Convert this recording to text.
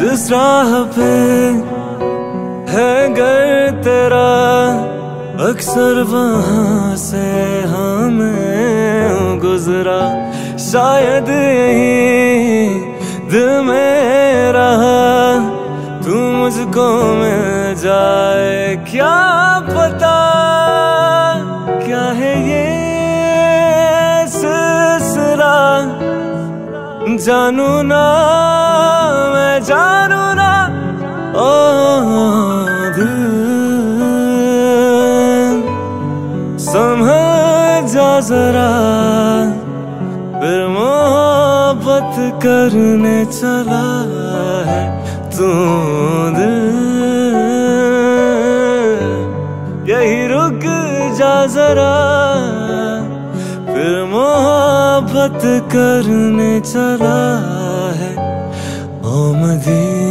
जिस राह पे है घर तेरा, अक्सर वहाँ से हमें गुजरा। शायद यही दिल में रहा तू मुझको मिल जाए, क्या जानू ना, मैं जानू ना, ओ समझ जा जरा, फिर मोहब्बत करने चला है तू दिल। यही रुक जा जरा। मोहब्बत करने चला है ओ मदीन।